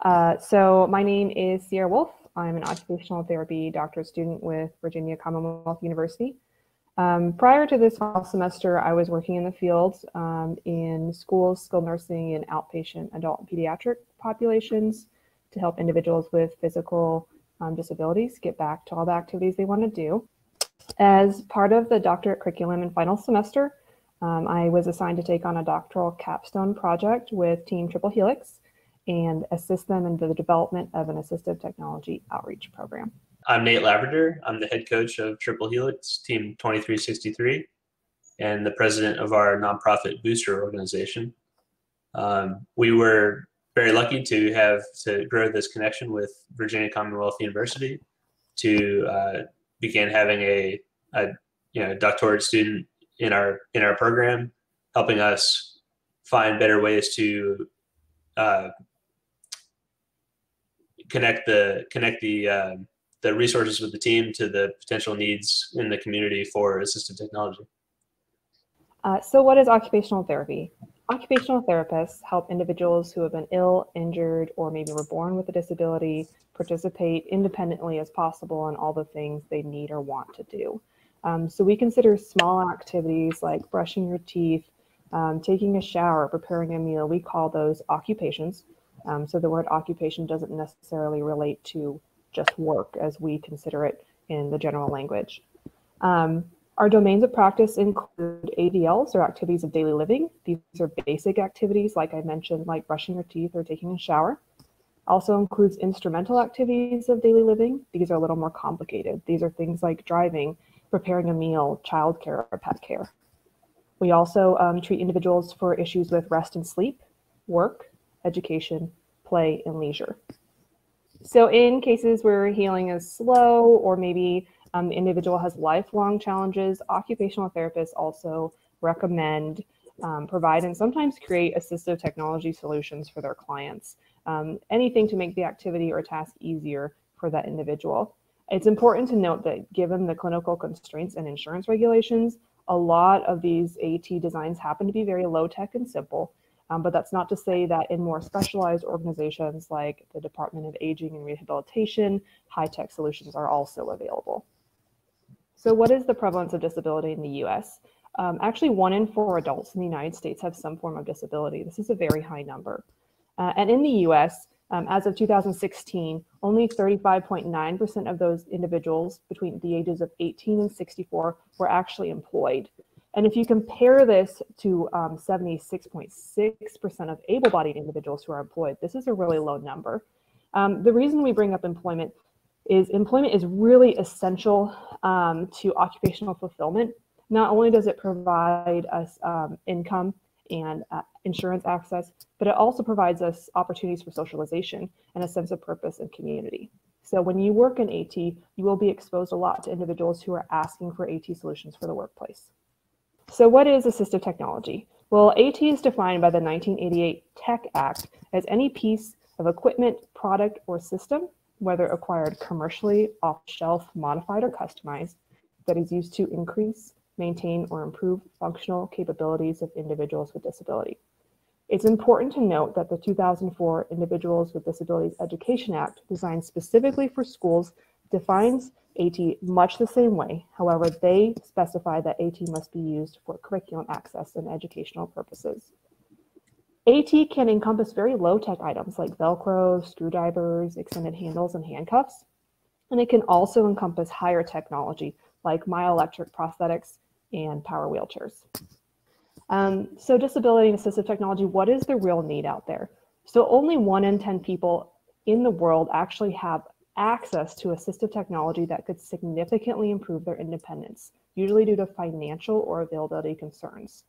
Uh, so my name is Sierra Wolf. I'm an occupational therapy doctorate student with Virginia Commonwealth University. Um, prior to this fall semester, I was working in the field um, in schools, skilled nursing, and outpatient adult and pediatric populations to help individuals with physical um, disabilities get back to all the activities they want to do. As part of the doctorate curriculum in final semester, um, I was assigned to take on a doctoral capstone project with Team Triple Helix and assist them in the development of an assistive technology outreach program. I'm Nate Lavender. I'm the head coach of Triple Helix, Team 2363, and the president of our nonprofit booster organization. Um, we were very lucky to have to grow this connection with Virginia Commonwealth University to uh, begin having a, a you know doctorate student in our in our program, helping us find better ways to uh, connect the connect the uh, the resources with the team to the potential needs in the community for assistive technology. Uh, so, what is occupational therapy? Occupational therapists help individuals who have been ill, injured, or maybe were born with a disability participate independently as possible in all the things they need or want to do. Um, so, we consider small activities like brushing your teeth, um, taking a shower, preparing a meal, we call those occupations. Um, so, the word occupation doesn't necessarily relate to just work as we consider it in the general language. Um, our domains of practice include ADLs or activities of daily living. These are basic activities, like I mentioned, like brushing your teeth or taking a shower. Also includes instrumental activities of daily living. These are a little more complicated. These are things like driving, preparing a meal, childcare, or pet care. We also um, treat individuals for issues with rest and sleep, work, education, play, and leisure. So in cases where healing is slow or maybe um, the individual has lifelong challenges, occupational therapists also recommend, um, provide, and sometimes create assistive technology solutions for their clients. Um, anything to make the activity or task easier for that individual. It's important to note that given the clinical constraints and insurance regulations, a lot of these AT designs happen to be very low tech and simple. Um, but that's not to say that in more specialized organizations like the Department of Aging and Rehabilitation, high-tech solutions are also available. So what is the prevalence of disability in the US? Um, actually, one in four adults in the United States have some form of disability. This is a very high number. Uh, and in the US, um, as of 2016, only 35.9% of those individuals between the ages of 18 and 64 were actually employed. And if you compare this to 76.6% um, of able-bodied individuals who are employed, this is a really low number. Um, the reason we bring up employment is employment is really essential um, to occupational fulfillment. Not only does it provide us um, income and uh, insurance access, but it also provides us opportunities for socialization and a sense of purpose and community. So when you work in AT, you will be exposed a lot to individuals who are asking for AT solutions for the workplace. So what is assistive technology? Well, AT is defined by the 1988 Tech Act as any piece of equipment, product, or system, whether acquired commercially, off-shelf, modified, or customized, that is used to increase, maintain, or improve functional capabilities of individuals with disability. It's important to note that the 2004 Individuals with Disabilities Education Act, designed specifically for schools, defines AT much the same way. However, they specify that AT must be used for curriculum access and educational purposes. AT can encompass very low-tech items like Velcro, screwdrivers, extended handles, and handcuffs. And it can also encompass higher technology like myoelectric prosthetics and power wheelchairs. Um, so disability and assistive technology, what is the real need out there? So only one in 10 people in the world actually have access to assistive technology that could significantly improve their independence, usually due to financial or availability concerns.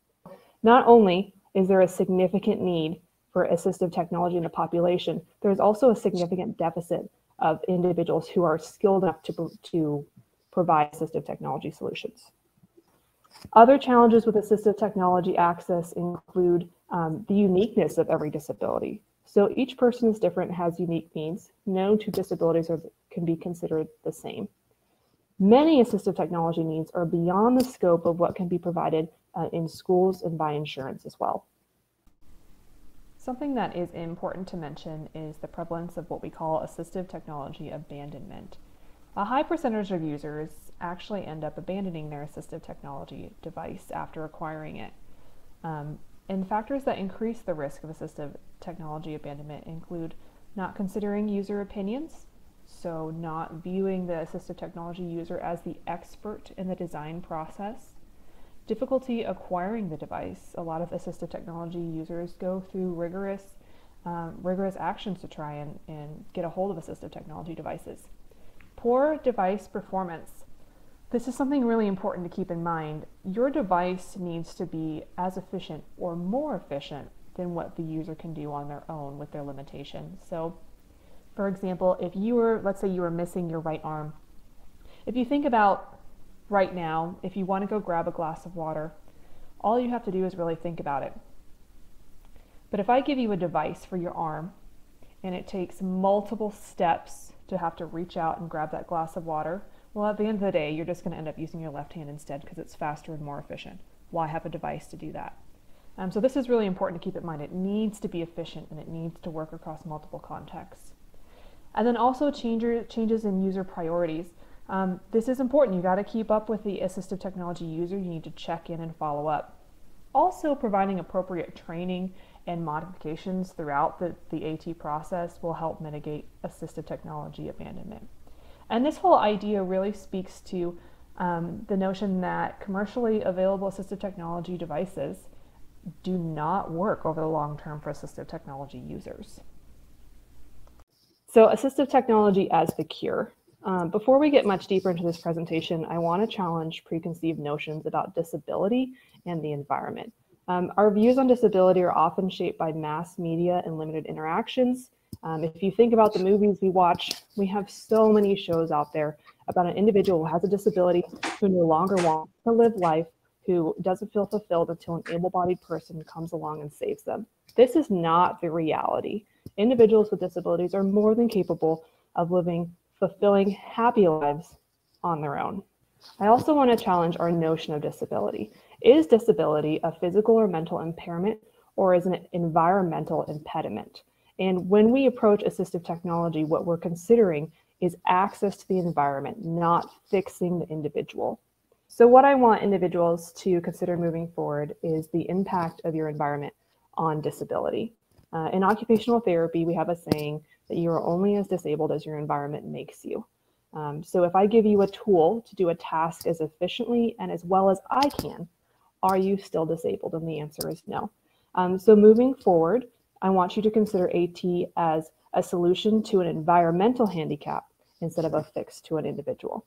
Not only is there a significant need for assistive technology in the population, there's also a significant deficit of individuals who are skilled enough to, to provide assistive technology solutions. Other challenges with assistive technology access include um, the uniqueness of every disability. So each person is different, has unique needs. No two disabilities are, can be considered the same. Many assistive technology needs are beyond the scope of what can be provided uh, in schools and by insurance as well. something that is important to mention is the prevalence of what we call assistive technology abandonment. A high percentage of users actually end up abandoning their assistive technology device after acquiring it. Um, and factors that increase the risk of assistive technology abandonment include not considering user opinions, so not viewing the assistive technology user as the expert in the design process, difficulty acquiring the device. A lot of assistive technology users go through rigorous, um, rigorous actions to try and, and get a hold of assistive technology devices. Poor device performance. This is something really important to keep in mind. Your device needs to be as efficient or more efficient than what the user can do on their own with their limitations. So, for example, if you were, let's say you were missing your right arm, if you think about right now, if you want to go grab a glass of water, all you have to do is really think about it. But if I give you a device for your arm and it takes multiple steps to have to reach out and grab that glass of water, well, at the end of the day, you're just going to end up using your left hand instead because it's faster and more efficient. Why have a device to do that? Um, so this is really important to keep in mind. It needs to be efficient and it needs to work across multiple contexts. And then also change, changes in user priorities. Um, this is important. You got to keep up with the assistive technology user. You need to check in and follow up. Also, providing appropriate training and modifications throughout the, the AT process will help mitigate assistive technology abandonment. And this whole idea really speaks to um, the notion that commercially available assistive technology devices do not work over the long term for assistive technology users. So, assistive technology as the cure. Um, before we get much deeper into this presentation, I want to challenge preconceived notions about disability and the environment. Um, our views on disability are often shaped by mass media and limited interactions. Um, if you think about the movies we watch, we have so many shows out there about an individual who has a disability who no longer wants to live life, who doesn't feel fulfilled until an able bodied person comes along and saves them. This is not the reality. Individuals with disabilities are more than capable of living fulfilling happy lives on their own. I also want to challenge our notion of disability. Is disability a physical or mental impairment, or is it an environmental impediment? And when we approach assistive technology, what we're considering is access to the environment, not fixing the individual. So, what I want individuals to consider moving forward is the impact of your environment on disability. Uh, in occupational therapy, we have a saying that you are only as disabled as your environment makes you. Um, so if I give you a tool to do a task as efficiently and as well as I can, are you still disabled? And the answer is no. Um, so moving forward, I want you to consider AT as a solution to an environmental handicap instead of a fix to an individual.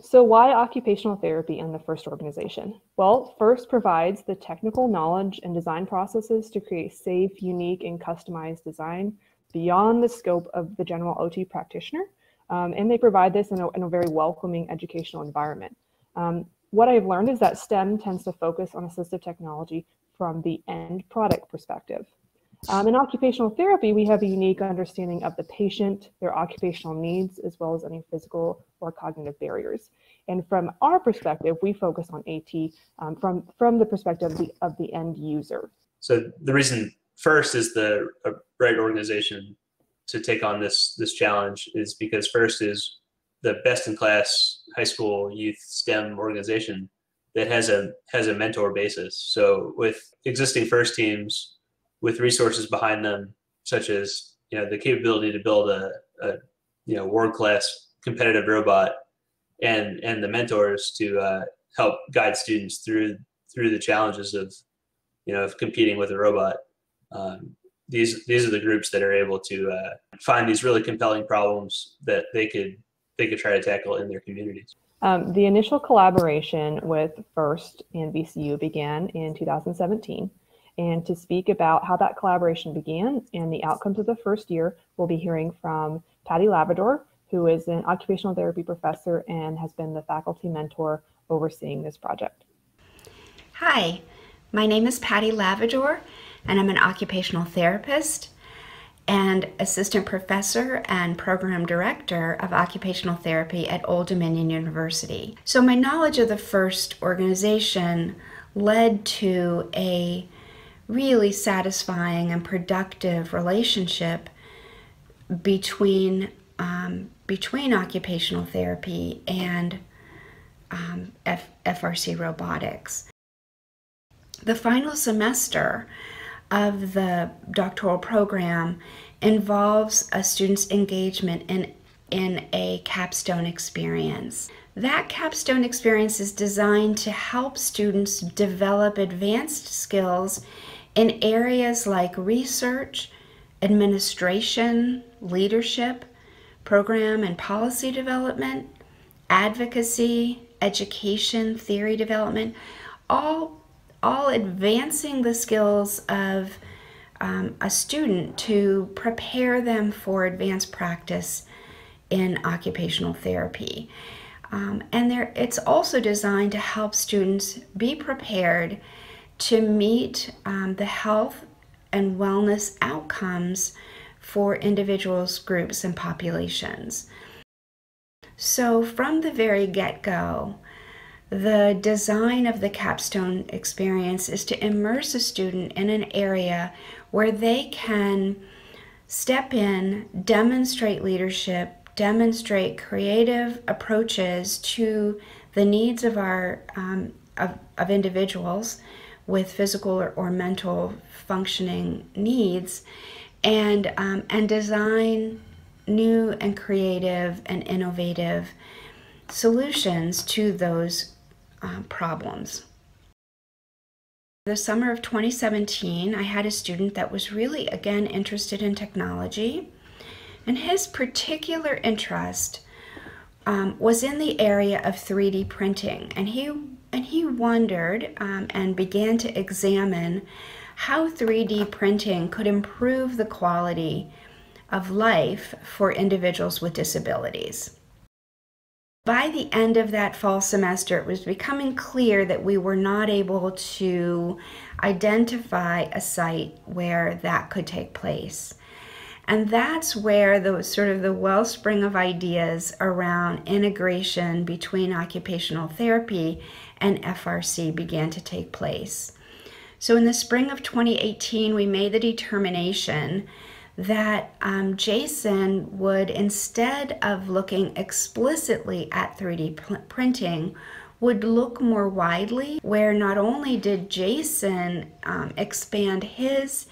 So why occupational therapy and the FIRST organization? Well, FIRST provides the technical knowledge and design processes to create safe, unique, and customized design beyond the scope of the general OT practitioner. Um, and they provide this in a, in a very welcoming educational environment. Um, what I've learned is that STEM tends to focus on assistive technology from the end product perspective. Um, in occupational therapy, we have a unique understanding of the patient, their occupational needs, as well as any physical or cognitive barriers. And from our perspective, we focus on AT um, from, from the perspective of the, of the end user. So the reason first is the uh, right organization to take on this this challenge is because first is the best in class high school youth STEM organization that has a has a mentor basis. So with existing first teams with resources behind them, such as you know the capability to build a, a you know world class competitive robot and and the mentors to uh, help guide students through through the challenges of you know of competing with a robot um, these these are the groups that are able to uh, find these really compelling problems that they could they could try to tackle in their communities. Um, the initial collaboration with First and VCU began in 2017. And to speak about how that collaboration began and the outcomes of the first year, we'll be hearing from Patty Lavador, who is an occupational therapy professor and has been the faculty mentor overseeing this project. Hi, my name is Patty Lavador, and I'm an occupational therapist and assistant professor and program director of occupational therapy at Old Dominion University. So, my knowledge of the first organization led to a really satisfying and productive relationship between um, between occupational therapy and um, F- FRC robotics. The final semester of the doctoral program involves a student's engagement in, in a capstone experience. That capstone experience is designed to help students develop advanced skills in areas like research, administration, leadership, program and policy development, advocacy, education, theory development, all, all advancing the skills of um, a student to prepare them for advanced practice in occupational therapy. Um, and there, it's also designed to help students be prepared to meet um, the health and wellness outcomes for individuals, groups, and populations. So, from the very get go, the design of the capstone experience is to immerse a student in an area where they can step in, demonstrate leadership, demonstrate creative approaches to the needs of our um, of, of individuals with physical or, or mental functioning needs and um, and design new and creative and innovative solutions to those uh, problems. The summer of 2017, I had a student that was really again interested in technology, and his particular interest um, was in the area of 3D printing, and he and he wondered um, and began to examine how 3D printing could improve the quality of life for individuals with disabilities. By the end of that fall semester, it was becoming clear that we were not able to identify a site where that could take place. And that's where the sort of the wellspring of ideas around integration between occupational therapy and FRC began to take place. So in the spring of 2018, we made the determination that um, Jason would, instead of looking explicitly at 3D pl- printing, would look more widely, where not only did Jason um, expand his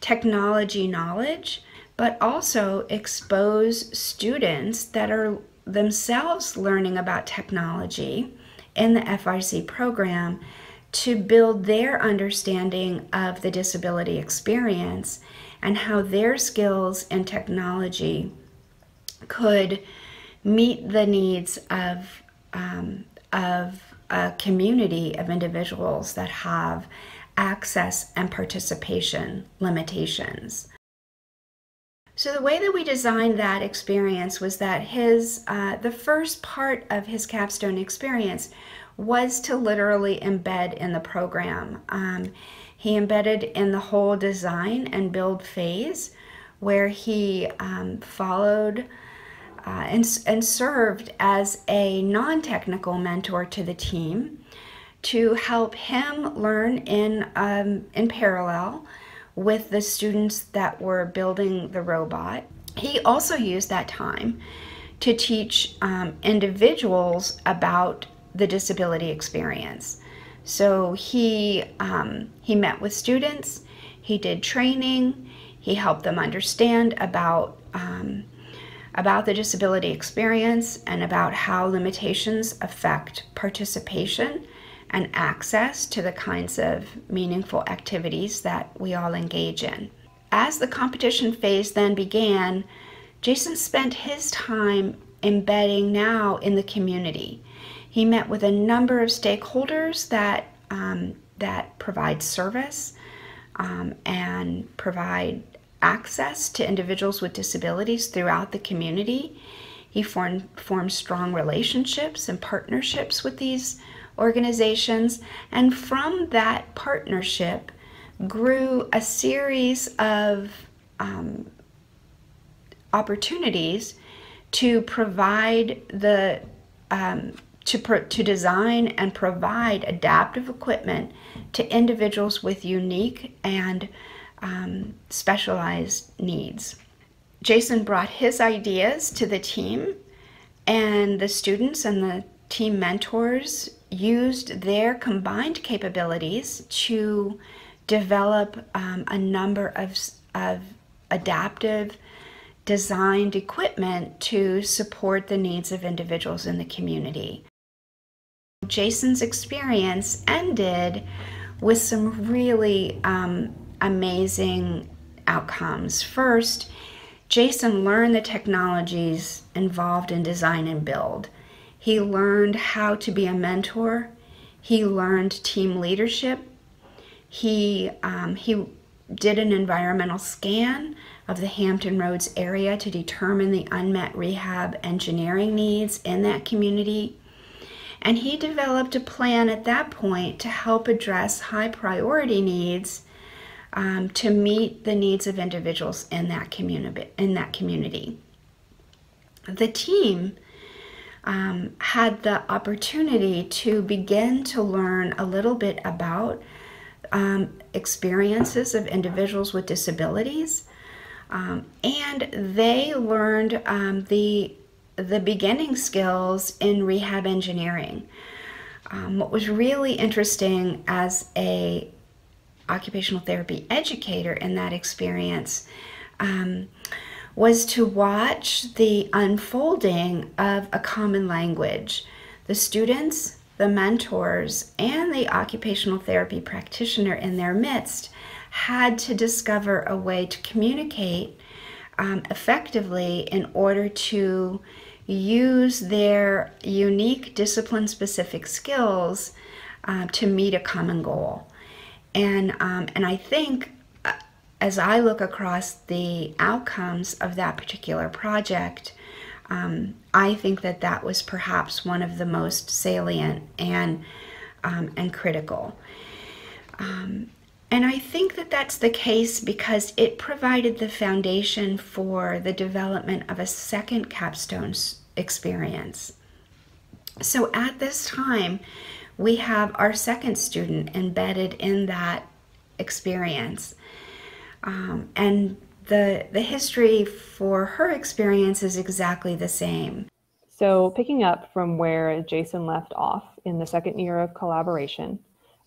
technology knowledge, but also expose students that are themselves learning about technology in the FRC program to build their understanding of the disability experience and how their skills and technology could meet the needs of, um, of a community of individuals that have access and participation limitations. So the way that we designed that experience was that his uh, the first part of his capstone experience was to literally embed in the program. Um, he embedded in the whole design and build phase where he um, followed uh, and, and served as a non technical mentor to the team to help him learn in, um, in parallel with the students that were building the robot. He also used that time to teach um, individuals about the disability experience. So he um, he met with students, he did training, he helped them understand about um, about the disability experience and about how limitations affect participation and access to the kinds of meaningful activities that we all engage in. As the competition phase then began, Jason spent his time embedding now in the community. He met with a number of stakeholders that, um, that provide service um, and provide access to individuals with disabilities throughout the community. He formed, formed strong relationships and partnerships with these organizations, and from that partnership grew a series of um, opportunities to provide the um, to, pro- to design and provide adaptive equipment to individuals with unique and um, specialized needs. Jason brought his ideas to the team, and the students and the team mentors used their combined capabilities to develop um, a number of, of adaptive designed equipment to support the needs of individuals in the community. Jason's experience ended with some really um, amazing outcomes. First, Jason learned the technologies involved in design and build. He learned how to be a mentor. He learned team leadership. He, um, he did an environmental scan of the Hampton Roads area to determine the unmet rehab engineering needs in that community. And he developed a plan at that point to help address high priority needs um, to meet the needs of individuals in that community. In that community, the team um, had the opportunity to begin to learn a little bit about um, experiences of individuals with disabilities, um, and they learned um, the the beginning skills in rehab engineering. Um, what was really interesting as a occupational therapy educator in that experience um, was to watch the unfolding of a common language. The students, the mentors, and the occupational therapy practitioner in their midst had to discover a way to communicate um, effectively in order to use their unique discipline specific skills uh, to meet a common goal. And, um, and I think as I look across the outcomes of that particular project, um, I think that that was perhaps one of the most salient and, um, and critical. Um, and I think that that's the case because it provided the foundation for the development of a second capstone experience. So at this time, we have our second student embedded in that experience. Um, and the, the history for her experience is exactly the same. So, picking up from where Jason left off in the second year of collaboration,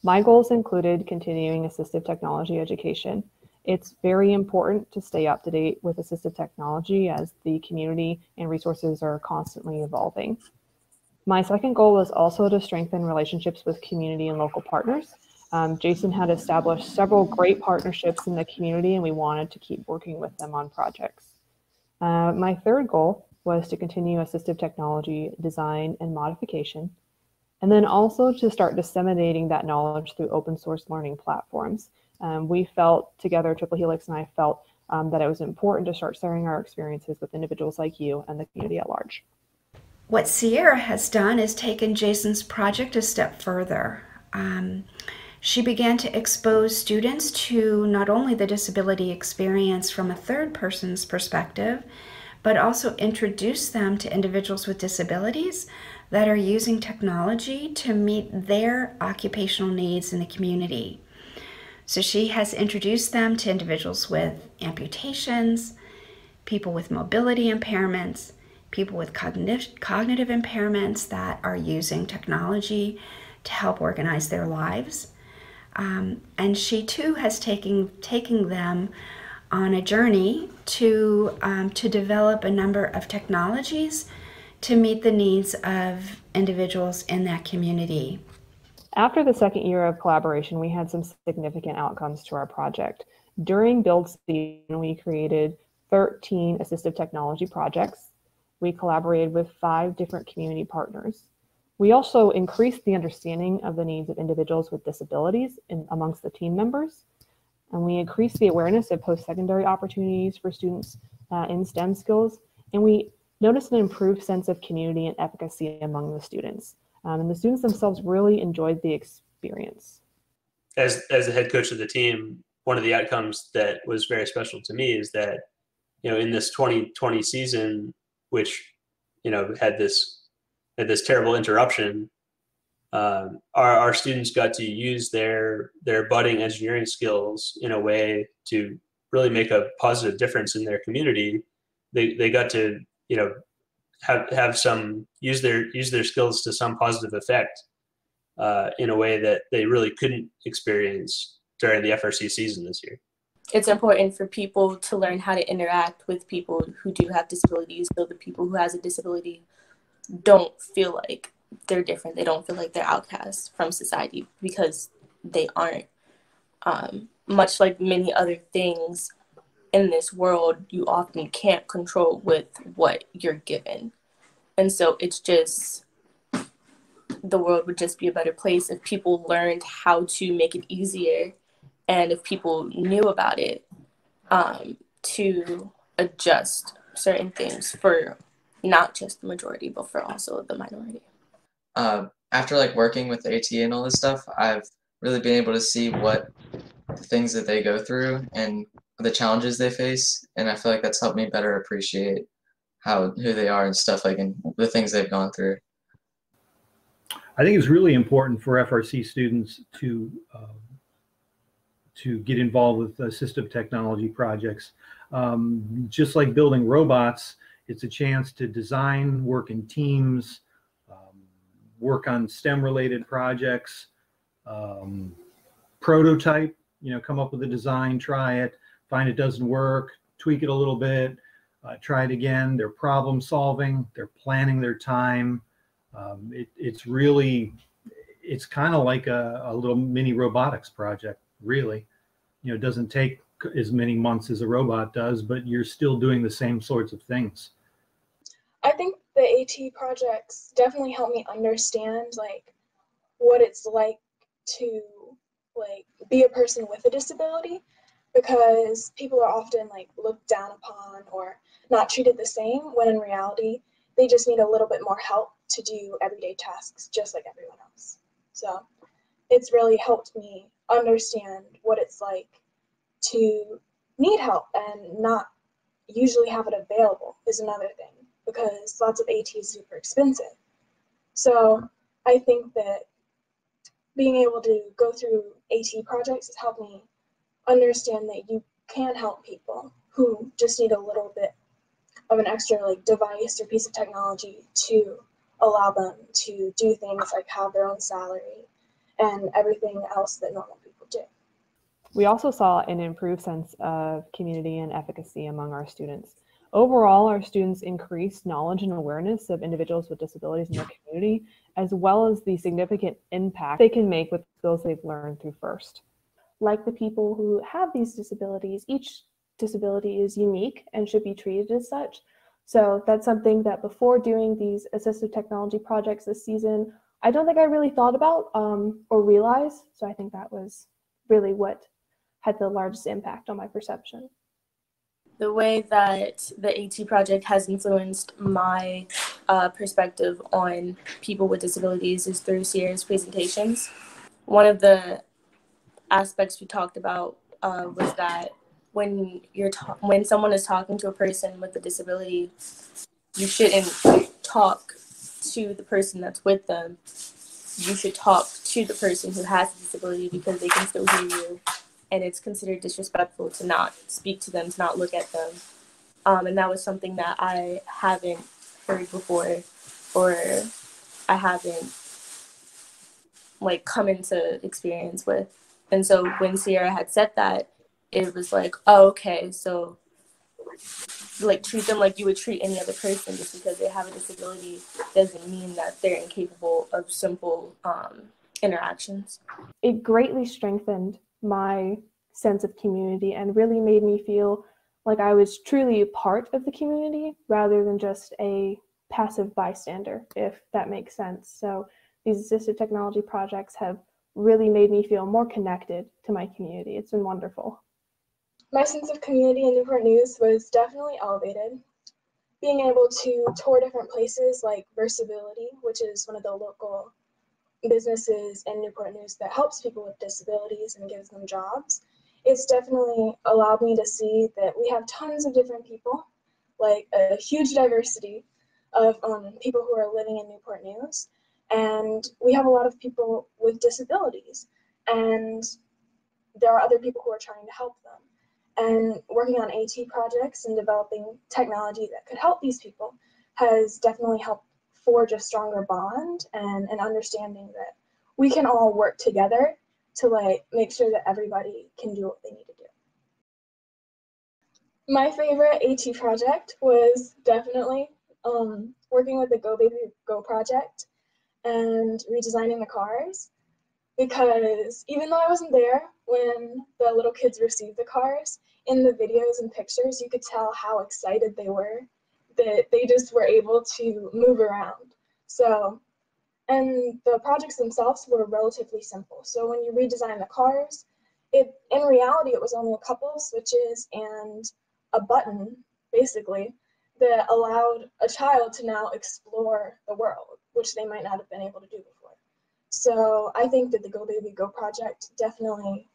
my goals included continuing assistive technology education. It's very important to stay up to date with assistive technology as the community and resources are constantly evolving. My second goal was also to strengthen relationships with community and local partners. Um, Jason had established several great partnerships in the community, and we wanted to keep working with them on projects. Uh, my third goal was to continue assistive technology design and modification, and then also to start disseminating that knowledge through open source learning platforms. Um, we felt together, Triple Helix and I felt um, that it was important to start sharing our experiences with individuals like you and the community at large. What Sierra has done is taken Jason's project a step further. Um, she began to expose students to not only the disability experience from a third person's perspective, but also introduce them to individuals with disabilities that are using technology to meet their occupational needs in the community. So she has introduced them to individuals with amputations, people with mobility impairments, people with cognitive, cognitive impairments that are using technology to help organize their lives. Um, and she too has taken taking them on a journey to um, to develop a number of technologies to meet the needs of individuals in that community. After the second year of collaboration, we had some significant outcomes to our project. During build season, we created 13 assistive technology projects we collaborated with five different community partners. We also increased the understanding of the needs of individuals with disabilities in, amongst the team members. And we increased the awareness of post-secondary opportunities for students uh, in STEM skills. And we noticed an improved sense of community and efficacy among the students. Um, and the students themselves really enjoyed the experience. As, as the head coach of the team, one of the outcomes that was very special to me is that, you know, in this 2020 season, which you know had this this terrible interruption, um, our, our students got to use their their budding engineering skills in a way to really make a positive difference in their community. They, they got to you know have have some use their use their skills to some positive effect uh, in a way that they really couldn't experience during the FRC season this year. It's important for people to learn how to interact with people who do have disabilities, so the people who has a disability don't feel like they're different. They don't feel like they're outcasts from society because they aren't. Um, much like many other things in this world, you often can't control with what you're given. And so it's just, the world would just be a better place if people learned how to make it easier and if people knew about it um, to adjust certain things for not just the majority, but for also the minority. Uh, after like working with AT and all this stuff, I've really been able to see what the things that they go through and the challenges they face, and I feel like that's helped me better appreciate how who they are and stuff like and the things they've gone through. I think it's really important for FRC students to um, to get involved with assistive technology projects. Um, just like building robots, it's a chance to design, work in teams, um, work on STEM-related projects, um, prototype. You know, come up with a design, try it, find it doesn't work, tweak it a little bit, uh, try it again. They're problem solving, they're planning their time. Um, it, it's really, it's kind of like a, a, little mini robotics project, really. You know, it doesn't take as many months as a robot does, but you're still doing the same sorts of things. I think the AT projects definitely help me understand like what it's like to like be a person with a disability because people are often like looked down upon or not treated the same when in reality they just need a little bit more help to do everyday tasks just like everyone else. So it's really helped me understand what it's like to need help and not usually have it available is another thing because lots of AT is super expensive. So I think that being able to go through AT projects has helped me understand that you can help people who just need a little bit of an extra like device or piece of technology to allow them to do things like have their own salary and everything else that normal people do. We also saw an improved sense of community and efficacy among our students. Overall, our students increased knowledge and awareness of individuals with disabilities in their community, as well as the significant impact they can make with the skills they've learned through FIRST like the people who have these disabilities, each disability is unique and should be treated as such. So that's something that before doing these assistive technology projects this season, I don't think I really thought about um, or realized. So I think that was really what had the largest impact on my perception. The way that the AT project has influenced my uh, perspective on people with disabilities is through Sierra's presentations. One of the aspects we talked about uh, was that when you're ta- when someone is talking to a person with a disability, you shouldn't talk to the person that's with them. You should talk to the person who has a disability because they can still hear you, and it's considered disrespectful to not speak to them, to not look at them. Um, and that was something that I haven't heard before, or I haven't like come into experience with. And so when Sierra had said that, it was like, oh, okay, so like treat them like you would treat any other person just because they have a disability doesn't mean that they're incapable of simple um, interactions. It greatly strengthened my sense of community and really made me feel like I was truly part of the community rather than just a passive bystander, if that makes sense. So these assistive technology projects have really made me feel more connected to my community. It's been wonderful. My sense of community in Newport News was definitely elevated. Being able to tour different places like Versability, which is one of the local businesses in Newport News that helps people with disabilities and gives them jobs, it's definitely allowed me to see that we have tons of different people, like a huge diversity of um, people who are living in Newport News. And we have a lot of people with disabilities. And there are other people who are trying to help them. And working on AT projects and developing technology that could help these people has definitely helped forge a stronger bond and an understanding that we can all work together to like make sure that everybody can do what they need to do. My favorite AT project was definitely um, working with the Go Baby Go project and redesigning the cars because even though I wasn't there when the little kids received the cars, in the videos and pictures, you could tell how excited they were that they just were able to move around. So, and the projects themselves were relatively simple. So when you redesign the cars, it in reality it was only a couple of switches and a button, basically, that allowed a child to now explore the world, which they might not have been able to do before. So I think that the Go Baby Go project definitely,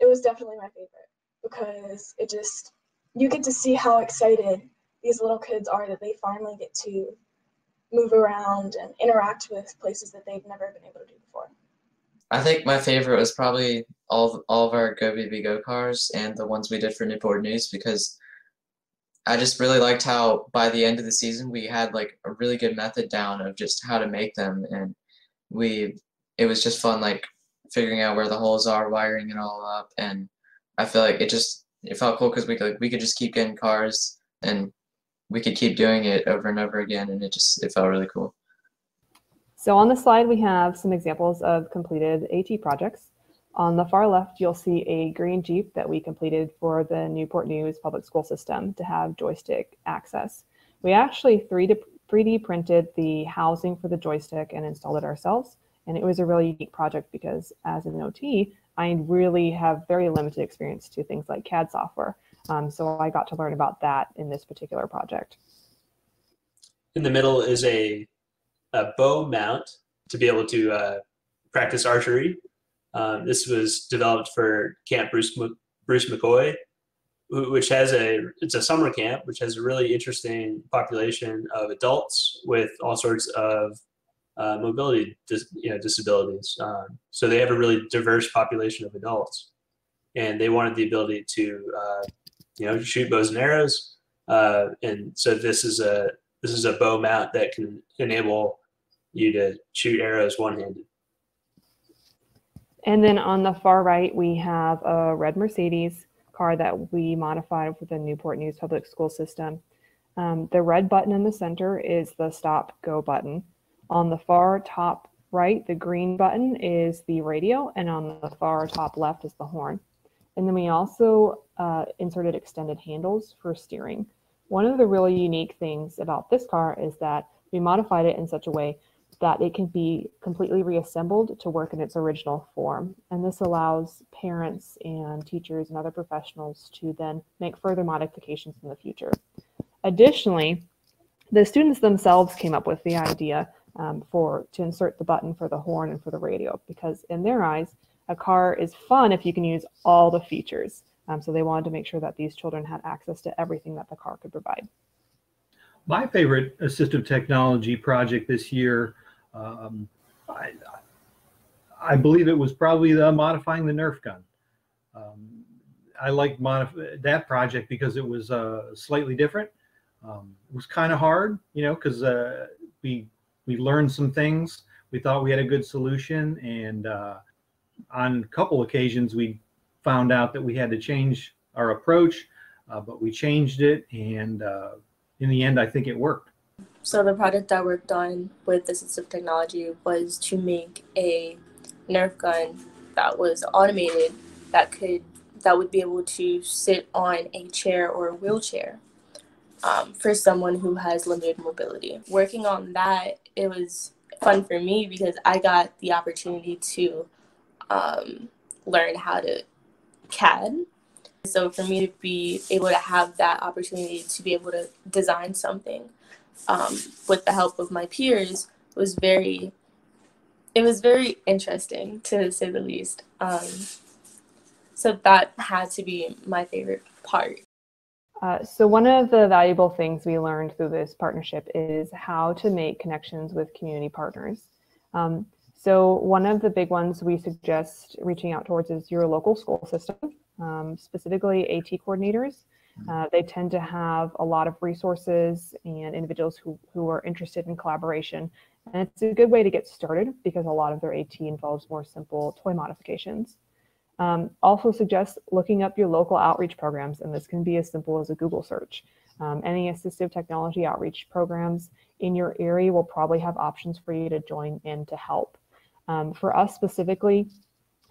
it was definitely my favorite because it just, you get to see how excited these little kids are that they finally get to move around and interact with places that they've never been able to do before. I think my favorite was probably all all of our Go Baby Go cars and the ones we did for Newport News because I just really liked how by the end of the season we had like a really good method down of just how to make them and we it was just fun like figuring out where the holes are, wiring it all up and I feel like it just it felt cool because we could like, we could just keep getting cars and we could keep doing it over and over again and it just it felt really cool. So on the slide we have some examples of completed AT projects. On the far left you'll see a green Jeep that we completed for the Newport News public school system to have joystick access. We actually 3D, 3D printed the housing for the joystick and installed it ourselves. And it was a really unique project because as an OT, I really have very limited experience to things like CAD software. Um, so I got to learn about that in this particular project. In the middle is a, a bow mount to be able to uh, practice archery. Um, this was developed for Camp Bruce, Bruce McCoy, which has a it's a summer camp which has a really interesting population of adults with all sorts of uh, mobility dis, you know, disabilities. Um, so they have a really diverse population of adults, and they wanted the ability to uh, you know shoot bows and arrows. Uh, and so this is a this is a bow mount that can enable you to shoot arrows one-handed. And then on the far right, we have a red Mercedes car that we modified for the Newport News Public School System. Um, the red button in the center is the stop go button. On the far top right, the green button is the radio, and on the far top left is the horn. And then we also uh, inserted extended handles for steering. One of the really unique things about this car is that we modified it in such a way that it can be completely reassembled to work in its original form. And this allows parents and teachers and other professionals to then make further modifications in the future. Additionally, the students themselves came up with the idea um, for to insert the button for the horn and for the radio because in their eyes a car is fun if you can use all the features. Um, so they wanted to make sure that these children had access to everything that the car could provide. My favorite assistive technology project this year um, I, I, believe it was probably the modifying the nerf gun. Um, i like modif- that project because it was uh, slightly different. Um, it was kind of hard you know because uh, we we learned some things. We thought we had a good solution, and uh, on a couple occasions we found out that we had to change our approach, uh, but we changed it, and uh, in the end, I think it worked. So the project I worked on with assistive technology was to make a Nerf gun that was automated that could that would be able to sit on a chair or a wheelchair um, for someone who has limited mobility. Working on that, it was fun for me because I got the opportunity to um, learn how to CAD. So for me to be able to have that opportunity to be able to design something um, with the help of my peers was very, it was very interesting to say the least. Um, so that had to be my favorite part Uh, so one of the valuable things we learned through this partnership is how to make connections with community partners. Um, so one of the big ones we suggest reaching out towards is your local school system, um, specifically AT coordinators. Uh, they tend to have a lot of resources and individuals who, who are interested in collaboration. And it's a good way to get started because a lot of their AT involves more simple toy modifications. Um, also suggest looking up your local outreach programs, and this can be as simple as a Google search. Um, any assistive technology outreach programs in your area will probably have options for you to join in to help. Um, for us specifically,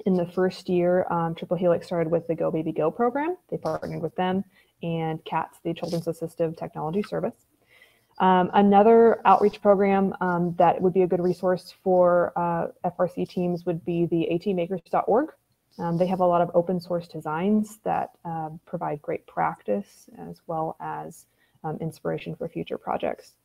in the first year, um, Triple Helix started with the Go Baby Go program. They partnered with them and CATS, the Children's Assistive Technology Service. Um, another outreach program um, that would be a good resource for uh, FRC teams would be the atmakers.org. Um, they have a lot of open source designs that uh, provide great practice as well as um, inspiration for future projects.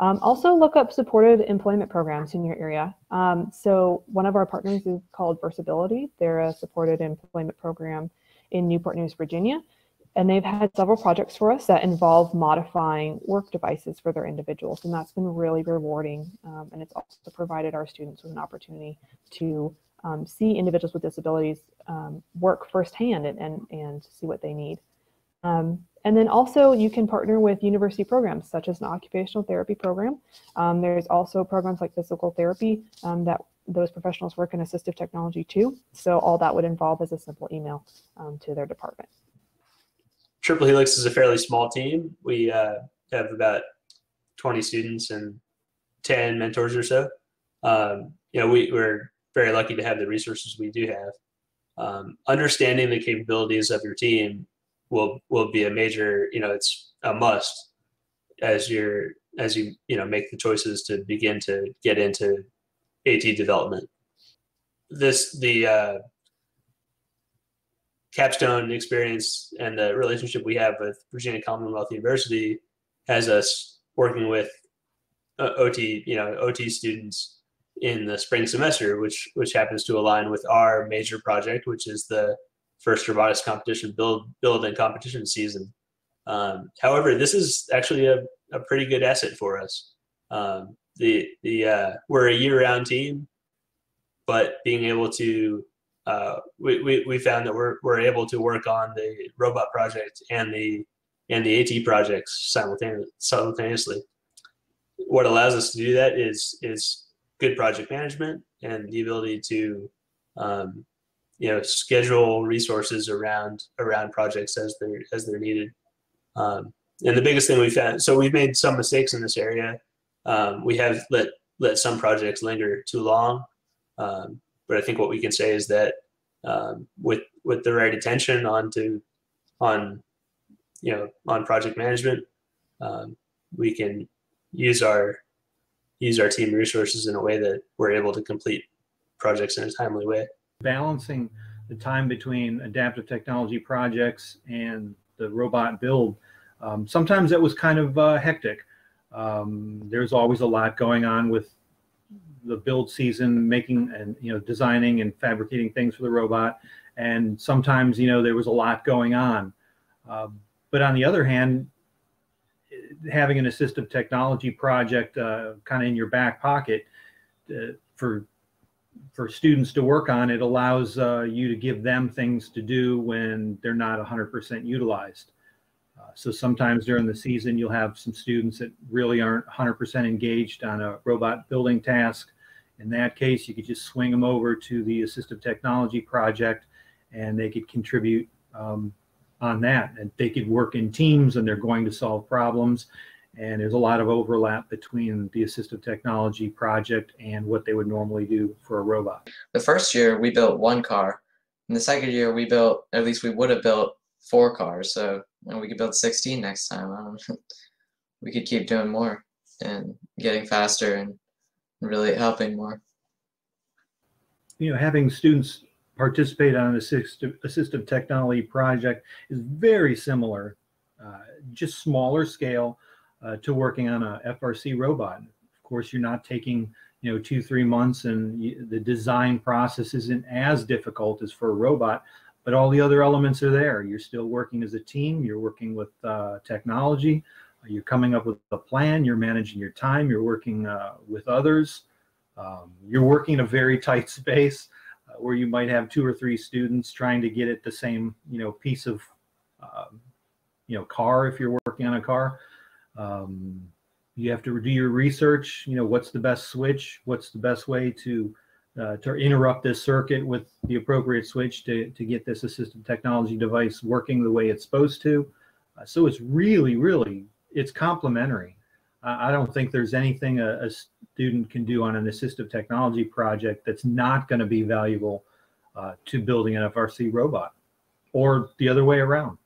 Um, also look up supported employment programs in your area. Um, so one of our partners is called Versability. They're a supported employment program in Newport News, Virginia. And they've had several projects for us that involve modifying work devices for their individuals. And that's been really rewarding. Um, and it's also provided our students with an opportunity to um, see individuals with disabilities um, work firsthand and, and, and see what they need. Um, and then also you can partner with university programs such as an occupational therapy program. Um, there's also programs like physical therapy um, that those professionals work in assistive technology too. So all that would involve is a simple email um, to their department. Triple Helix is a fairly small team. We uh, have about 20 students and 10 mentors or so. Um, you know, we, we're very lucky to have the resources we do have. Um, understanding the capabilities of your team will will be a major, you know, it's a must as you're as you you know make the choices to begin to get into AT development. This the uh, capstone experience and the relationship we have with Virginia Commonwealth University has us working with uh, OT, you know, OT students in the spring semester, which which happens to align with our major project, which is the first robotics competition build build and competition season. Um, however, this is actually a, a pretty good asset for us. Um, the the uh, we're a year round team, but being able to uh, we, we, we found that we're, we're able to work on the robot project and the and the AT projects simultaneously. What allows us to do that is is good project management and the ability to um, you know schedule resources around around projects as they're as they're needed. Um, and the biggest thing we found, so we've made some mistakes in this area. Um, we have let let some projects linger too long. Um, but I think what we can say is that um, with with the right attention onto on you know on project management, um, we can use our use our team resources in a way that we're able to complete projects in a timely way. Balancing the time between adaptive technology projects and the robot build, um, sometimes that was kind of uh, hectic. Um, there's always a lot going on with the build season, making and you know designing and fabricating things for the robot. And sometimes you know there was a lot going on. Uh, but on the other hand, having an assistive technology project uh, kind of in your back pocket uh, for for students to work on, it allows uh, you to give them things to do when they're not 100% utilized. Uh, so sometimes during the season, you'll have some students that really aren't 100% engaged on a robot building task. In that case, you could just swing them over to the assistive technology project and they could contribute um, on that. And they could work in teams and they're going to solve problems. And there's a lot of overlap between the assistive technology project and what they would normally do for a robot. The first year, we built one car. In the second year, we built, at least we would have built four cars. So and we could build 16 next time. we could keep doing more and getting faster and really helping more. You know, having students participate on an assistive, assistive technology project is very similar, uh, just smaller scale uh, to working on a FRC robot. Of course, you're not taking you know two three months and you, the design process isn't as difficult as for a robot but all the other elements are there. You're still working as a team. You're working with uh, technology. You're coming up with a plan. You're managing your time. You're working uh, with others. Um, you're working in a very tight space uh, where you might have two or three students trying to get at the same, you know, piece of, um, you know, car if you're working on a car. Um, you have to do your research. You know, what's the best switch? What's the best way to uh, to interrupt this circuit with the appropriate switch to, to get this assistive technology device working the way it's supposed to. Uh, so it's really, really, it's complementary. I don't think there's anything a, a, student can do on an assistive technology project that's not going to be valuable uh, to building an FRC robot or the other way around.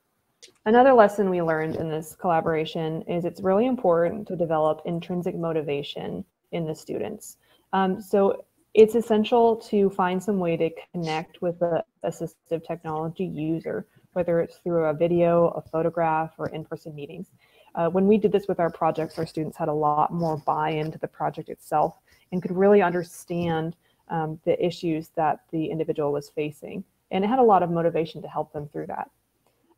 Another lesson we learned in this collaboration is it's really important to develop intrinsic motivation in the students. Um, so it's essential to find some way to connect with the assistive technology user, whether it's through a video, a photograph, or in-person meetings. Uh, when we did this with our projects, our students had a lot more buy-in to the project itself and could really understand um, the issues that the individual was facing. And it had a lot of motivation to help them through that.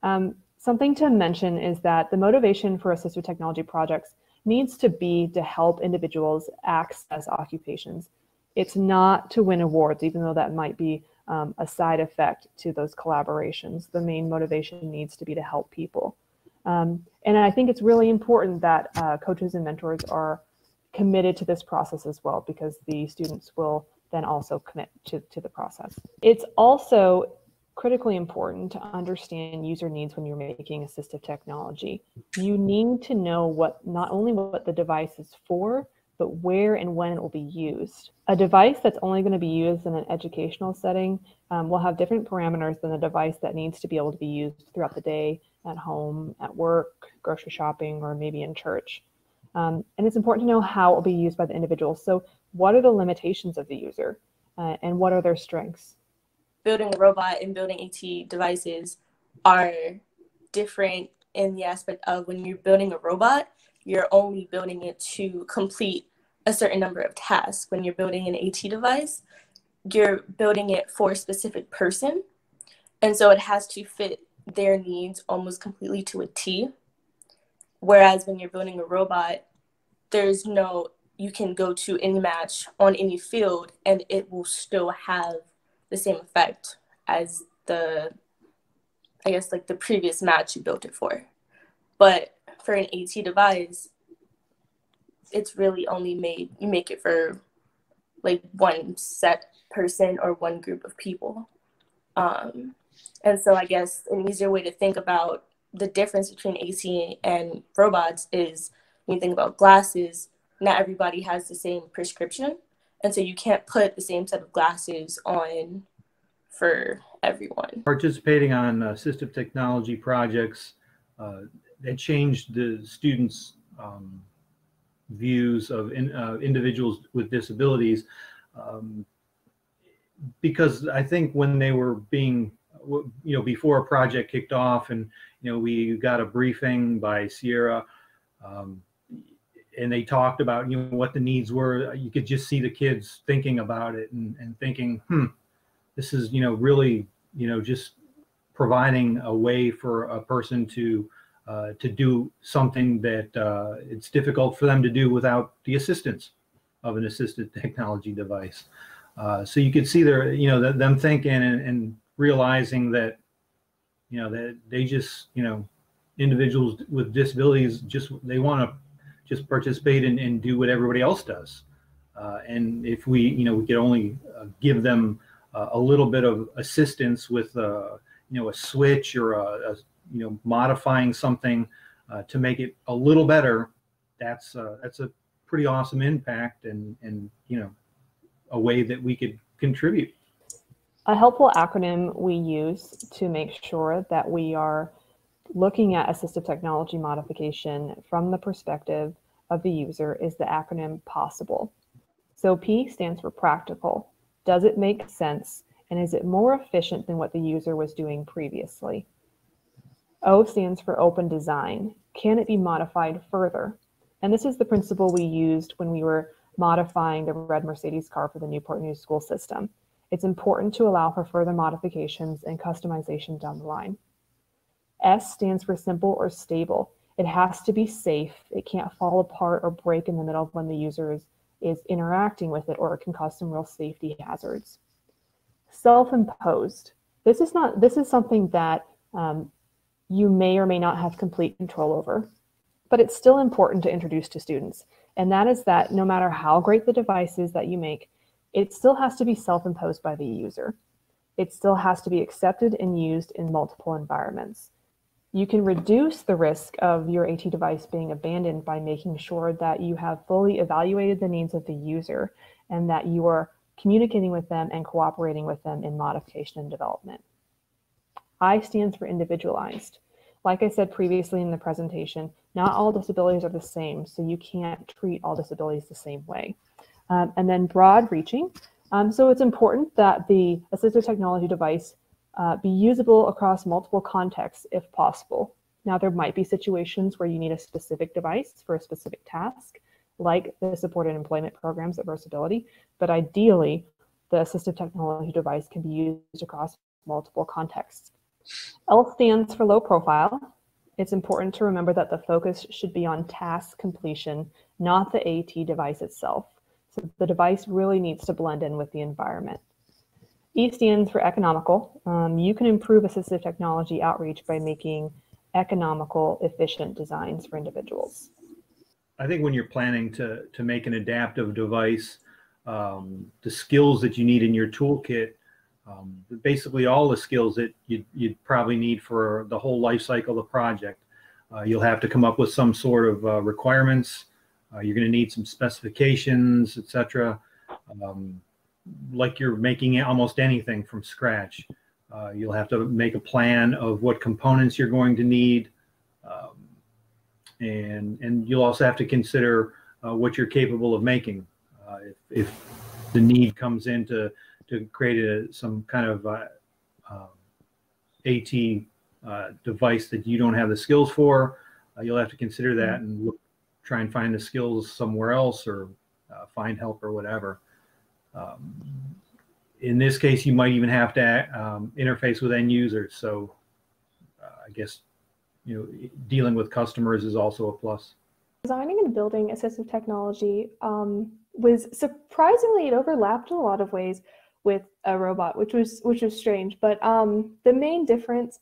Um, something to mention is that the motivation for assistive technology projects needs to be to help individuals access occupations it's not to win awards, even though that might be um, a side effect to those collaborations. The main motivation needs to be to help people. Um, and I think it's really important that uh, coaches and mentors are committed to this process as well, because the students will then also commit to, to the process. It's also critically important to understand user needs when you're making assistive technology. You need to know what not only what the device is for, but where and when it will be used. A device that's only going to be used in an educational setting um, will have different parameters than a device that needs to be able to be used throughout the day, at home, at work, grocery shopping, or maybe in church. Um, and it's important to know how it will be used by the individual. So what are the limitations of the user uh, and what are their strengths? Building a robot and building AT devices are different in the aspect of when you're building a robot, you're only building it to complete a certain number of tasks. When you're building an AT device, you're building it for a specific person. And so it has to fit their needs almost completely to a T. Whereas when you're building a robot, there's no, you can go to any match on any field and it will still have the same effect as the, I guess, like the previous match you built it for. But for an AT device, it's really only made you make it for like one set person or one group of people. Um, and so I guess an easier way to think about the difference between AT and robots is when you think about glasses, not everybody has the same prescription. And so you can't put the same set of glasses on for everyone. Participating on assistive technology projects uh, that changed the students' um, views of in, uh, individuals with disabilities. Um, because I think when they were being, you know, before a project kicked off and, you know, we got a briefing by Sierra um, and they talked about, you know, what the needs were, you could just see the kids thinking about it and, and thinking, hmm, this is, you know, really, you know, just providing a way for a person to uh, to do something that uh, it's difficult for them to do without the assistance of an assisted technology device. Uh, so you could see their, you know, them thinking and, and, realizing that, you know, that they just, you know, individuals with disabilities just they want to just participate and, and, do what everybody else does. Uh, and if we, you know, we could only uh, give them a little bit of assistance with, you know, a switch or a, a you know modifying something uh, to make it a little better that's uh, that's a pretty awesome impact and and you know a way that we could contribute a helpful acronym we use to make sure that we are looking at assistive technology modification from the perspective of the user is the acronym possible so p stands for practical does it make sense and is it more efficient than what the user was doing previously O stands for open design. Can it be modified further? And this is the principle we used when we were modifying the red Mercedes car for the Newport News school system. It's important to allow for further modifications and customization down the line. S stands for simple or stable. It has to be safe. It can't fall apart or break in the middle when the user is, is interacting with it or it can cause some real safety hazards. Self-imposed. This is not, this is something that um, you may or may not have complete control over, but it's still important to introduce to students. And that is that no matter how great the device is that you make, it still has to be self-imposed by the user. It still has to be accepted and used in multiple environments. You can reduce the risk of your AT device being abandoned by making sure that you have fully evaluated the needs of the user and that you are communicating with them and cooperating with them in modification and development. I stands for individualized. Like I said previously in the presentation, not all disabilities are the same, so you can't treat all disabilities the same way. Um, and then broad reaching. Um, so it's important that the assistive technology device uh, be usable across multiple contexts if possible. Now, there might be situations where you need a specific device for a specific task, like the supported employment programs at Versability, but ideally, the assistive technology device can be used across multiple contexts. L stands for low profile. It's important to remember that the focus should be on task completion, not the AT device itself. So the device really needs to blend in with the environment. E stands for economical. Um, you can improve assistive technology outreach by making economical, efficient designs for individuals. I think when you're planning to, to make an adaptive device, um, the skills that you need in your toolkit, um, basically all the skills that you'd, you'd, probably need for the whole life cycle of the project. Uh, you'll have to come up with some sort of uh, requirements. Uh, you're going to need some specifications, etc. Um, like you're making almost anything from scratch. Uh, you'll have to make a plan of what components you're going to need. Um, and, and you'll also have to consider uh, what you're capable of making. Uh, if, if, the need comes in to, to create a, some kind of uh, um, AT uh, device that you don't have the skills for, uh, you'll have to consider that and look, try and find the skills somewhere else or find help or whatever. Um, in this case, you might even have to um, interface with end users. So uh, I guess, you know, dealing with customers is also a plus. Designing and building assistive technology um, was surprisingly, it overlapped in a lot of ways with a robot, which was which was strange. But um, the main difference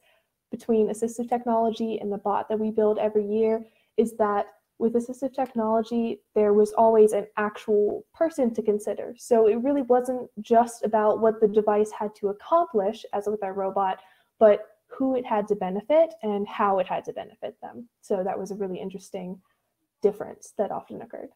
between assistive technology and the bot that we build every year is that with assistive technology, there was always an actual person to consider. So it really wasn't just about what the device had to accomplish, as with our robot, but who it had to benefit and how it had to benefit them. So that was a really interesting difference that often occurred.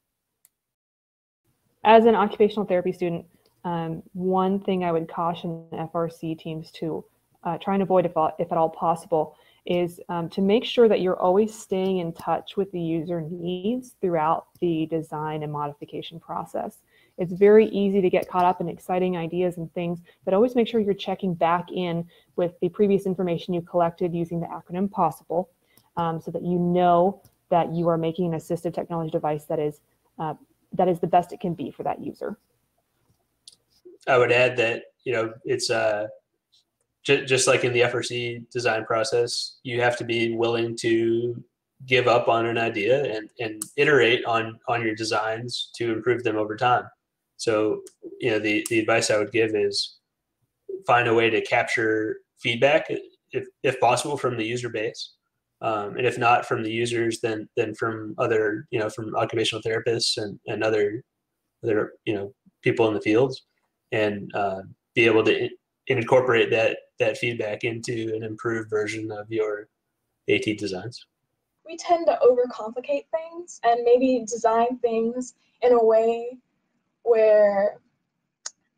As an occupational therapy student, um, one thing I would caution FRC teams to uh, try and avoid, if, if at all possible, is um, to make sure that you're always staying in touch with the user needs throughout the design and modification process. It's very easy to get caught up in exciting ideas and things, but always make sure you're checking back in with the previous information you collected using the acronym POSSIBLE um, so that you know that you are making an assistive technology device that is, uh, that is the best it can be for that user. I would add that, you know, it's uh, just like in the FRC design process, you have to be willing to give up on an idea and, and iterate on, on your designs to improve them over time. So, you know, the, the advice I would give is find a way to capture feedback if, if possible from the user base. Um, and if not from the users, then, then from other, you know, from occupational therapists and, and other, other, you know, people in the fields and uh, be able to incorporate that that feedback into an improved version of your AT designs? We tend to overcomplicate things and maybe design things in a way where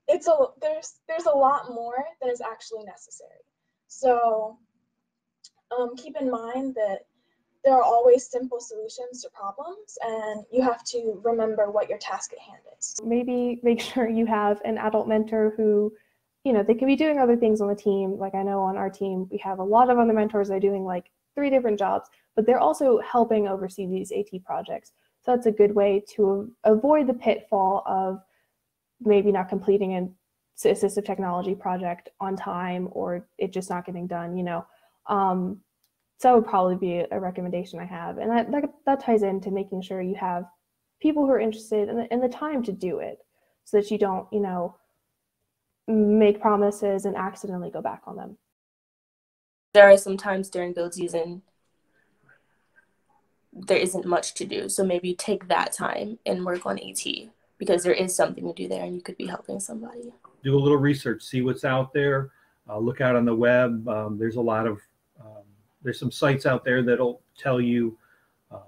it's a there's there's a lot more than is actually necessary. So um, keep in mind that there are always simple solutions to problems and you have to remember what your task at hand is. Maybe make sure you have an adult mentor who you know, they can be doing other things on the team. Like I know on our team, we have a lot of other mentors that are doing like three different jobs, but they're also helping oversee these AT projects. So that's a good way to avoid the pitfall of maybe not completing an assistive technology project on time or it just not getting done, you know. Um, so that would probably be a recommendation I have. And that, that, that ties into making sure you have people who are interested and the, and the time to do it so that you don't, you know, make promises and accidentally go back on them. There are some times during build season there isn't much to do. So maybe take that time and work on AT because there is something to do there and you could be helping somebody. Do a little research, see what's out there, uh, look out on the web. Um, there's a lot of, um, there's some sites out there that'll tell you, um,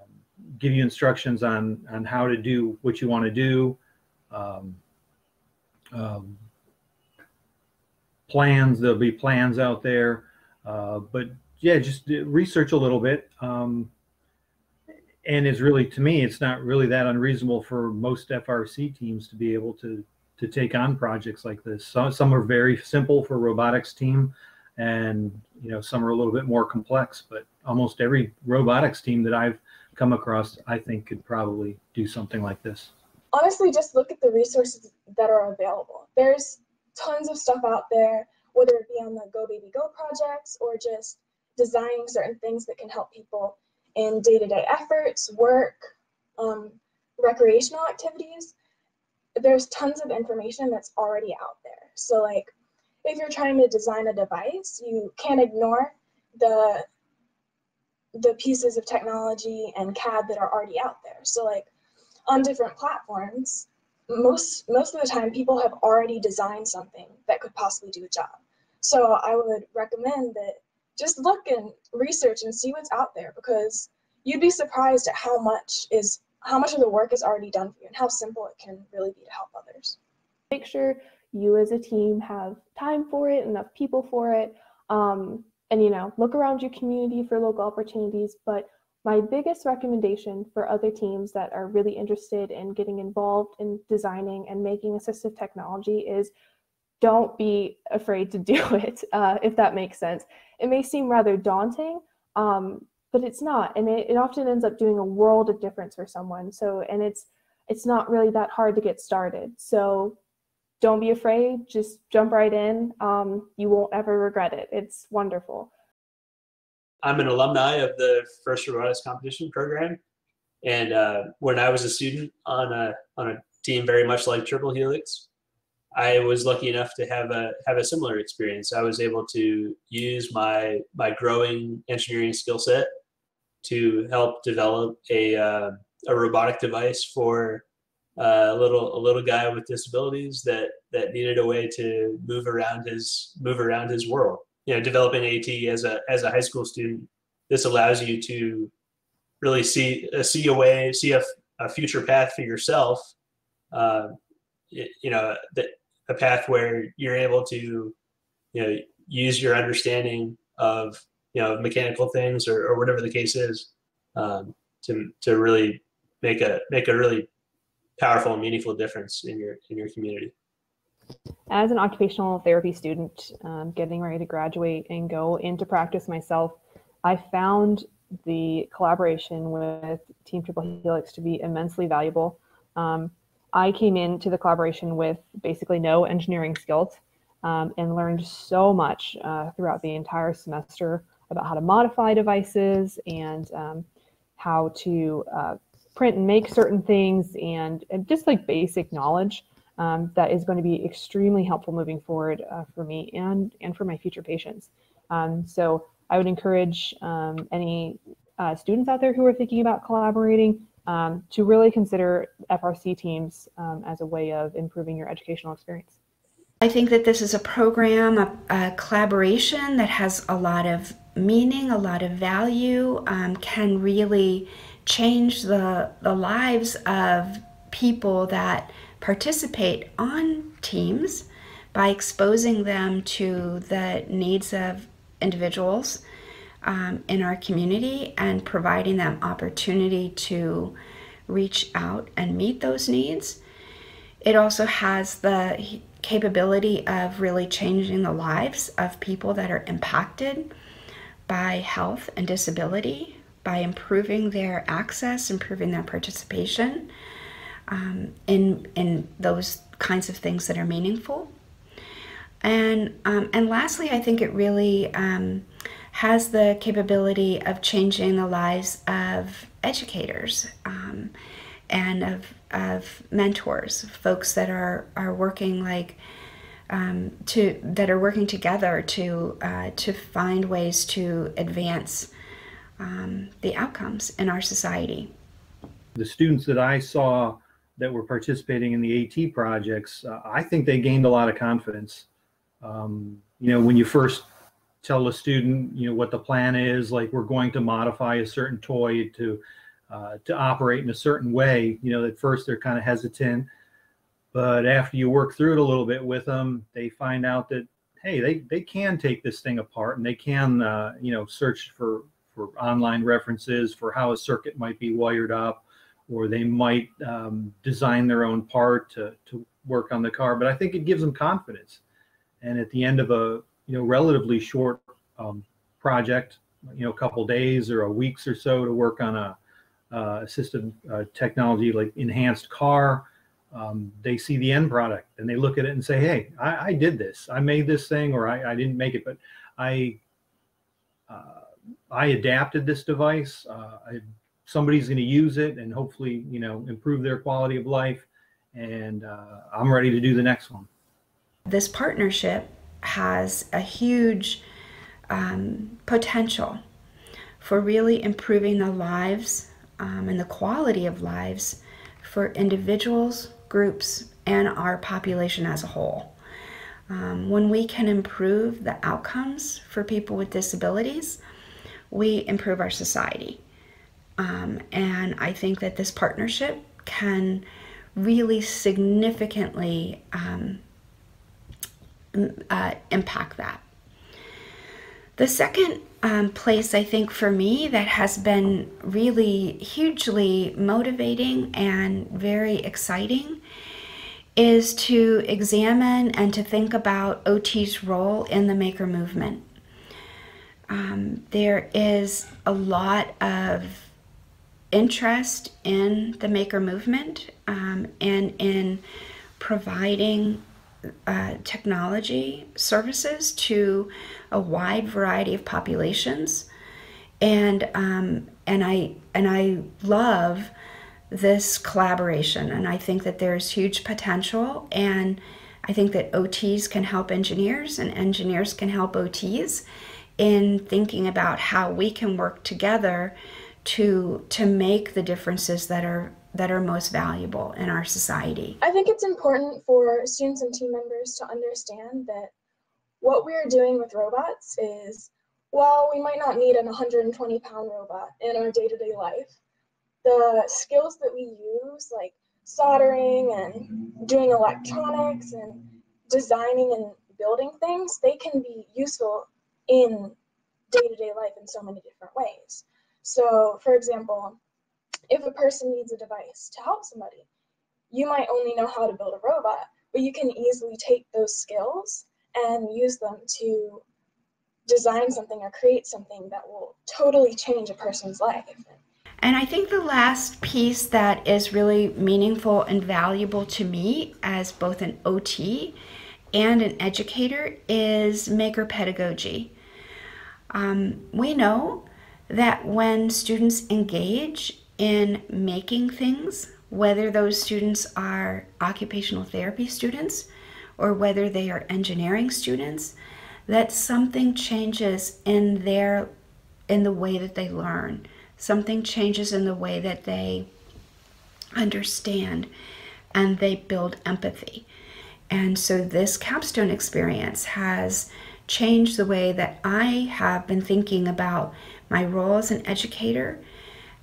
give you instructions on, on how to do what you want to do. Plans, there'll be plans out there. Uh, but yeah, just research a little bit. Um, and it's really to me it's not really that unreasonable for most frc teams to be able to to take on projects like this some, some are very simple for robotics team and you know some are a little bit more complex but almost every robotics team that i've come across i think could probably do something like this honestly just look at the resources that are available there's tons of stuff out there whether it be on the go baby go projects or just designing certain things that can help people in day-to-day efforts, work, um, recreational activities, there's tons of information that's already out there. So like if you're trying to design a device, you can't ignore the the pieces of technology and CAD that are already out there. So like on different platforms, most most of the time people have already designed something that could possibly do a job. So I would recommend that just look and research and see what's out there because you'd be surprised at how much is how much of the work is already done for you and how simple it can really be to help others. Make sure you as a team have time for it, enough people for it, um, and you know, look around your community for local opportunities. But my biggest recommendation for other teams that are really interested in getting involved in designing and making assistive technology is don't be afraid to do it, uh, if that makes sense. It may seem rather daunting, um, but it's not. And it, it often ends up doing a world of difference for someone. So, and it's, it's not really that hard to get started. So don't be afraid, just jump right in. Um, you won't ever regret it. It's wonderful. I'm an alumni of the First Robotics Competition program. And uh, when I was a student on a, on a team very much like Triple Helix, I was lucky enough to have a have a similar experience. I was able to use my my growing engineering skill set to help develop a uh, a robotic device for uh, a little a little guy with disabilities that that needed a way to move around his move around his world. You know, developing AT as a as a high school student, this allows you to really see uh, see a way, see a, a future path for yourself. Uh, you know a path where you're able to you know use your understanding of you know mechanical things or, or whatever the case is um, to to really make a make a really powerful and meaningful difference in your in your community as an occupational therapy student um, getting ready to graduate and go into practice myself i found the collaboration with team triple helix to be immensely valuable. Um, I came into the collaboration with basically no engineering skills um, and learned so much uh, throughout the entire semester about how to modify devices and um, how to uh, print and make certain things and, and just like basic knowledge um, that is going to be extremely helpful moving forward uh, for me and, and for my future patients. Um, so I would encourage um, any uh, students out there who are thinking about collaborating um, to really consider FRC teams um, as a way of improving your educational experience. I think that this is a program, a, a collaboration that has a lot of meaning, a lot of value, um, can really change the, the lives of people that participate on teams by exposing them to the needs of individuals um, in our community and providing them opportunity to reach out and meet those needs. It also has the capability of really changing the lives of people that are impacted by health and disability, by improving their access, improving their participation um, in, in those kinds of things that are meaningful. And, um, and lastly, I think it really um, has the capability of changing the lives of educators um, and of, of mentors, folks that are, are working like um, to that are working together to uh, to find ways to advance um, the outcomes in our society. The students that I saw that were participating in the AT projects, uh, I think they gained a lot of confidence. Um, you know, when you first tell a student, you know, what the plan is, like we're going to modify a certain toy to uh, to operate in a certain way, you know, at first they're kind of hesitant, but after you work through it a little bit with them, they find out that hey, they they can take this thing apart and they can, uh, you know, search for for online references for how a circuit might be wired up, or they might um, design their own part to, to work on the car. But I think it gives them confidence. And at the end of a you know relatively short um, project, you know, a couple days or a weeks or so to work on a uh, assistive uh, technology like enhanced car, um, they see the end product and they look at it and say, "Hey, I, I did this. I made this thing, or I, I didn't make it, but I." Uh, I adapted this device. Uh, I, somebody's going to use it and hopefully, you know, improve their quality of life. And uh, I'm ready to do the next one. This partnership has a huge um, potential for really improving the lives um, and the quality of lives for individuals, groups, and our population as a whole. Um, when we can improve the outcomes for people with disabilities, we improve our society. Um, and I think that this partnership can really significantly um, uh, impact that. The second um, place, I think, for me that has been really hugely motivating and very exciting is to examine and to think about OT's role in the maker movement. Um, there is a lot of interest in the maker movement um, and in providing uh, technology services to a wide variety of populations, and um, and I and I love this collaboration, and I think that there's huge potential, and I think that OTs can help engineers, and engineers can help OTs, in thinking about how we can work together to to make the differences that are that are most valuable in our society. I think it's important for students and team members to understand that what we're doing with robots is while we might not need an 120 pound robot in our day-to-day life, the skills that we use like soldering and doing electronics and designing and building things, they can be useful in day-to-day life in so many different ways. So for example, if a person needs a device to help somebody, you might only know how to build a robot, but you can easily take those skills and use them to design something or create something that will totally change a person's life. And I think the last piece that is really meaningful and valuable to me as both an OT and an educator is maker pedagogy. Um, we know that when students engage in making things, whether those students are occupational therapy students or whether they are engineering students, that something changes in their in the way that they learn. Something changes in the way that they understand and they build empathy. And so this capstone experience has changed the way that I have been thinking about my role as an educator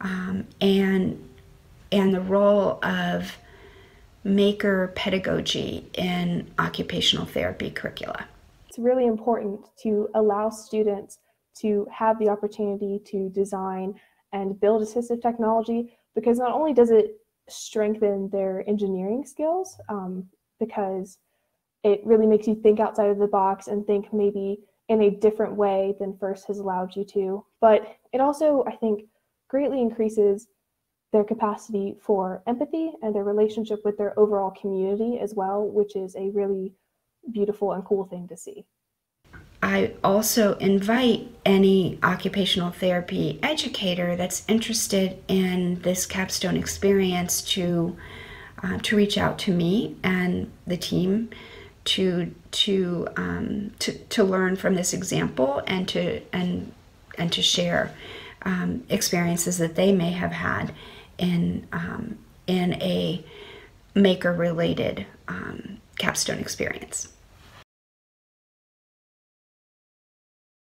um, and and the role of maker pedagogy in occupational therapy curricula. It's really important to allow students to have the opportunity to design and build assistive technology because not only does it strengthen their engineering skills um, because it really makes you think outside of the box and think maybe in a different way than FIRST has allowed you to. But it also, I think, greatly increases their capacity for empathy and their relationship with their overall community as well, which is a really beautiful and cool thing to see. I also invite any occupational therapy educator that's interested in this capstone experience to uh, to reach out to me and the team to to um, to to learn from this example and to and and to share um, experiences that they may have had in um, in a maker related um, capstone experience.